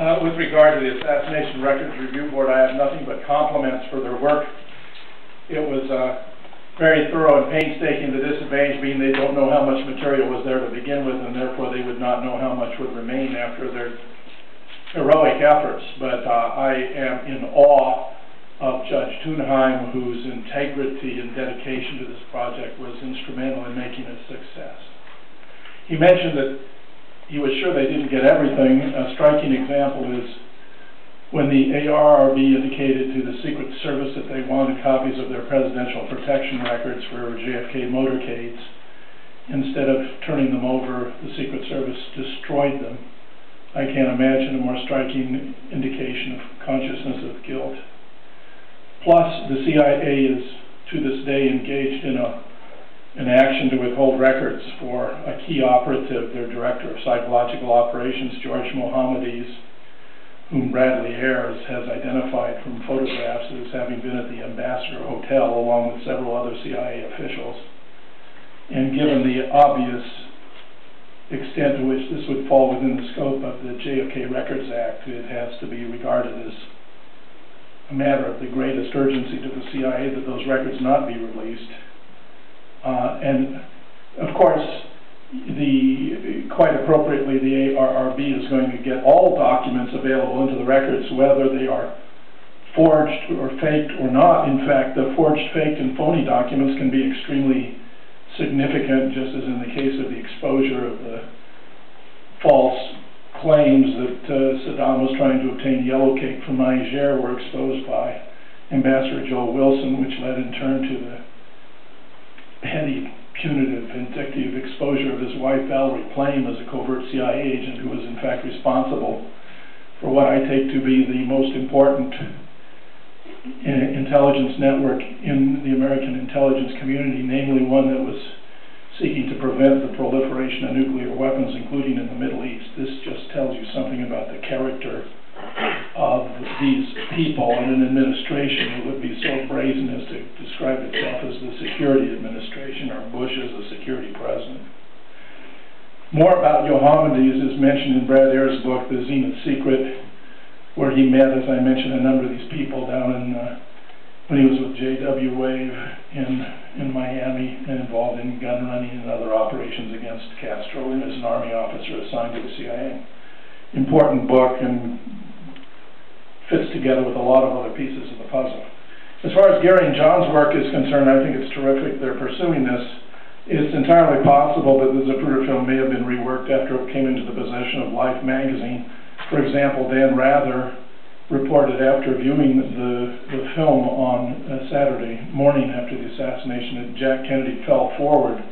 Uh, with regard to the Assassination Records Review Board, I have nothing but compliments for their work. It was, uh, very thorough and painstaking, the disadvantage being they don't know how much material was there to begin with, and therefore they would not know how much would remain after their heroic efforts. But, uh, I am in awe of Judge Tunheim, whose integrity and dedication to this project was instrumental in making it a success. He mentioned that he was sure they didn't get everything. A striking example is when the ARRB indicated to the Secret Service that they wanted copies of their presidential protection records for JFK motorcades, instead of turning them over, the Secret Service destroyed them. I can't imagine a more striking indication of consciousness of guilt. Plus, the CIA is to this day engaged in a an action to withhold records for a key operative, their director of psychological operations, George Joannides, whom Bradley Ayers has identified from photographs as having been at the Ambassador Hotel along with several other CIA officials. And given the obvious extent to which this would fall within the scope of the JFK Records Act, it has to be regarded as a matter of the greatest urgency to the CIA that those records not be released. Uh, and of course, the quite appropriately, the ARRB is going to get all documents available into the records, whether they are forged or faked or not. In fact, the forged, faked, and phony documents can be extremely significant, just as in the case of the exposure of the false claims that uh, Saddam was trying to obtain yellow cake from Niger were exposed by Ambassador Joe Wilson, which led in turn to the petty, punitive, vindictive exposure of his wife Valerie Plame as a covert CIA agent who was in fact responsible for what I take to be the most important eh, intelligence network in the American intelligence community, namely one that was seeking to prevent the proliferation of nuclear weapons, including in the Middle East. This just tells you something about the character of these people in an administration that would be so brazen as to describe itself as the security administration or Bush as the security president. More about Joannides is mentioned in Brad Ayers' book, The Zenith Secret, where he met, as I mentioned, a number of these people down in, uh, when he was with JM/WAVE in, in Miami and involved in gun running and other operations against Castro and as an Army officer assigned to the CIA. Important book and together with a lot of other pieces of the puzzle. As far as Gary and John's work is concerned, I think it's terrific they're pursuing this. It's entirely possible that the Zapruder film may have been reworked after it came into the possession of Life magazine. For example, Dan Rather reported after viewing the, the film on uh, Saturday morning after the assassination that Jack Kennedy fell forward.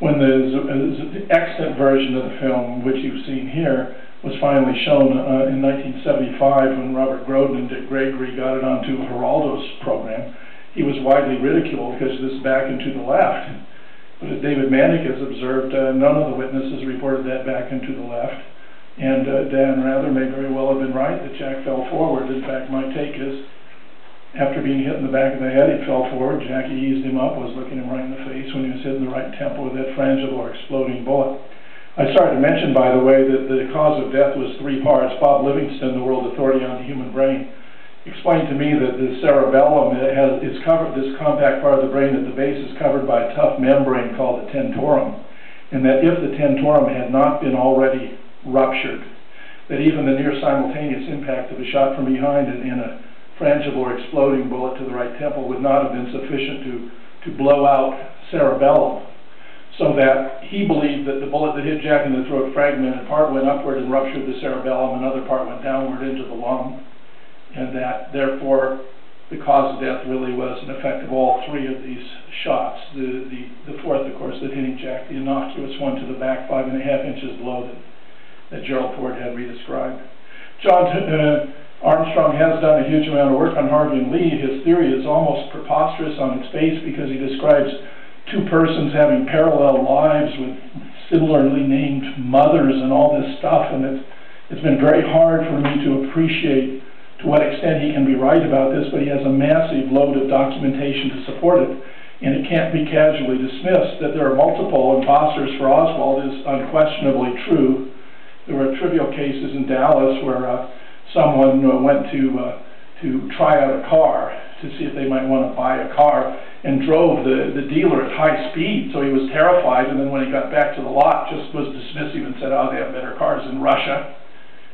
When the, the extant version of the film, which you've seen here, was finally shown uh, in 1975 when Robert Groden and Dick Gregory got it onto Geraldo's program. He was widely ridiculed because this back and to the left. But as David Mantik has observed, uh, none of the witnesses reported that back and to the left. And uh, Dan Rather may very well have been right that Jack fell forward. In fact, my take is after being hit in the back of the head, he fell forward. Jackie eased him up, was looking him right in the face when he was hit in the right temple with that frangible exploding bullet. I started to mention, by the way, that the cause of death was three parts. Bob Livingston, the world authority on the human brain, explained to me that the cerebellum has, is covered, this compact part of the brain at the base is covered by a tough membrane called the tentorium, and that if the tentorium had not been already ruptured, that even the near simultaneous impact of a shot from behind in a frangible or exploding bullet to the right temple would not have been sufficient to, to blow out cerebellum so that he believed that the bullet that hit Jack in the throat fragmented, part went upward and ruptured the cerebellum, another part went downward into the lung, and that therefore the cause of death really was an effect of all three of these shots. The, the, the fourth, of course, that hitting Jack, the innocuous one to the back, five and a half inches below that, that Gerald Ford had re-described. John uh, Armstrong has done a huge amount of work on Harvey and Lee. His theory is almost preposterous on its face because he describes two persons having parallel lives with similarly named mothers and all this stuff, and it's, it's been very hard for me to appreciate to what extent he can be right about this, but he has a massive load of documentation to support it, and it can't be casually dismissed. That there are multiple imposters for Oswald is unquestionably true. There were trivial cases in Dallas where uh, someone uh, went to uh, to try out a car to see if they might want to buy a car and drove the, the dealer at high speed, so he was terrified, and then when he got back to the lot, just was dismissive and said, oh, they have better cars in Russia.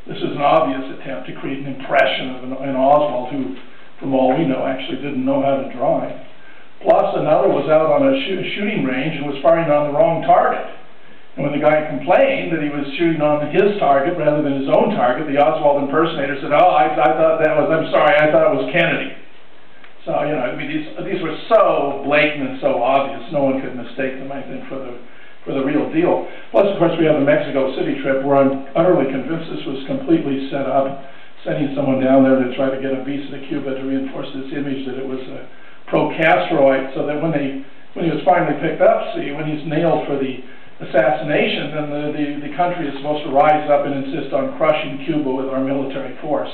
This is an obvious attempt to create an impression of an, an Oswald who, from all we know, actually didn't know how to drive. Plus, another was out on a shooting range and was firing on the wrong target. And when the guy complained that he was shooting on his target rather than his own target, the Oswald impersonator said, oh, I, I thought that was, I'm sorry, I thought it was Kennedy. So, you know, I mean, these, these were so blatant and so obvious, no one could mistake them, I think, for the, for the real deal. Plus, of course, we have the Mexico City trip where I'm utterly convinced this was completely set up, sending someone down there to try to get a visa to Cuba to reinforce this image that it was a pro-Castroite, so that when they, when he was finally picked up, see, when he's nailed for the assassination, then the, the, the country is supposed to rise up and insist on crushing Cuba with our military force.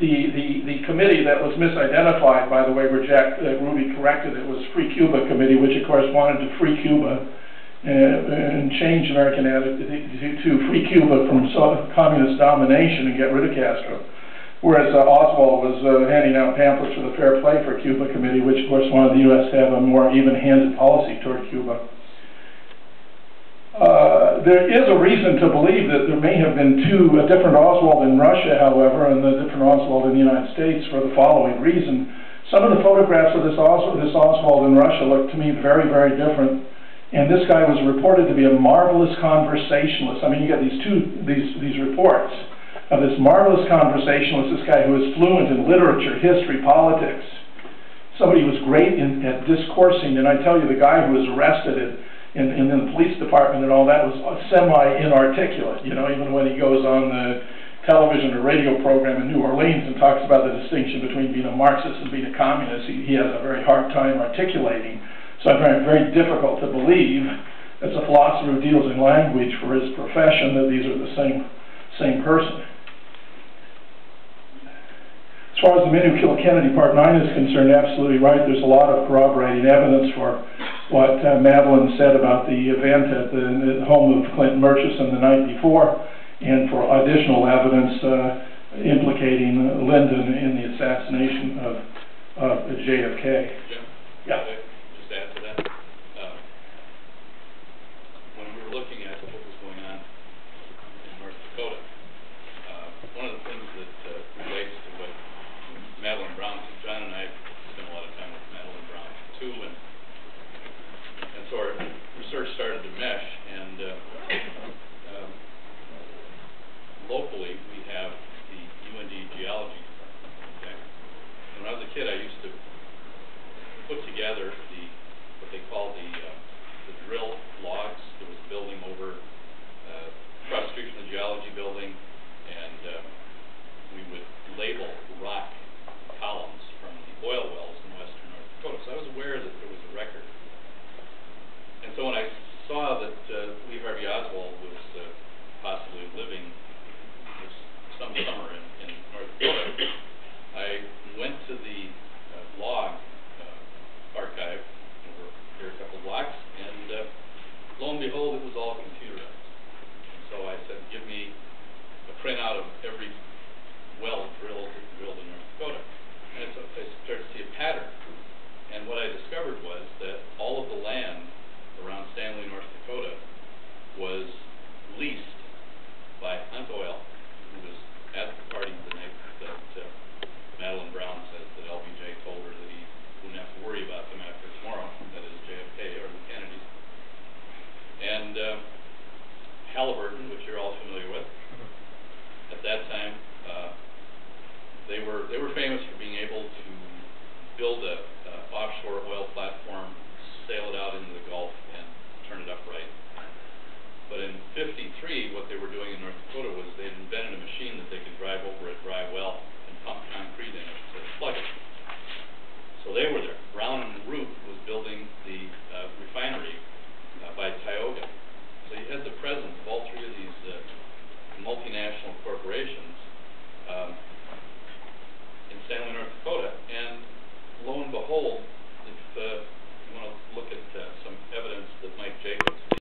The, the, the committee that was misidentified, by the way, where Jack uh, Ruby corrected it, was Free Cuba Committee, which of course wanted to free Cuba uh, and change American attitude to, free Cuba from communist domination and get rid of Castro. Whereas uh, Oswald was uh, handing out pamphlets for the Fair Play for Cuba Committee, which of course wanted the U.S. to have a more even-handed policy toward Cuba. There is a reason to believe that there may have been two, a different Oswald in Russia, however, and a different Oswald in the United States for the following reason. Some of the photographs of this, Os this Oswald in Russia look to me very, very different. And this guy was reported to be a marvelous conversationalist. I mean, you get these two, these, these reports of this marvelous conversationalist, this guy who is fluent in literature, history, politics. Somebody who was great in, at discoursing, and I tell you, the guy who was arrested at and, and then the police department and all that was semi-inarticulate, you know, even when he goes on the television or radio program in New Orleans and talks about the distinction between being a Marxist and being a communist, he, he has a very hard time articulating. So I find it very difficult to believe, as a philosopher who deals in language for his profession, that these are the same, same person. As far as the men who killed Kennedy, Part 9 is concerned, absolutely right. There's a lot of corroborating evidence for what uh, Madeleine said about the event at the, the, home of Clinton Murchison the night before, and for additional evidence uh, implicating Lyndon in the assassination of, of JFK. Jim? Yeah. Just add to that. Uh, when we were looking at what was going on in North Dakota, uh, one of the things that uh, relates to what Madeleine Brown, John and I spent a lot of time with Madeleine Brown too, and so our research started to mesh, and uh, um, locally we have the UND geology. Okay? And when I was a kid, I used to put together the what they call the uh, the drill logs. There was a building over uh, from the geology building, and uh, we would label rock columns from the oil wells in western North Dakota. So I was aware that there was a record and so when I saw that uh, Lee Harvey Oswald was uh, possibly living this, some summer in, in North Dakota, I went to the uh, log uh, archive over here a couple blocks, and uh, lo it was all computerized. So I said, give me a printout of every well drilled, drilled in North Dakota. And so I started to see a pattern. And what I discovered was that all of the land around Stanley, North Dakota, was leased by Hunt Oil,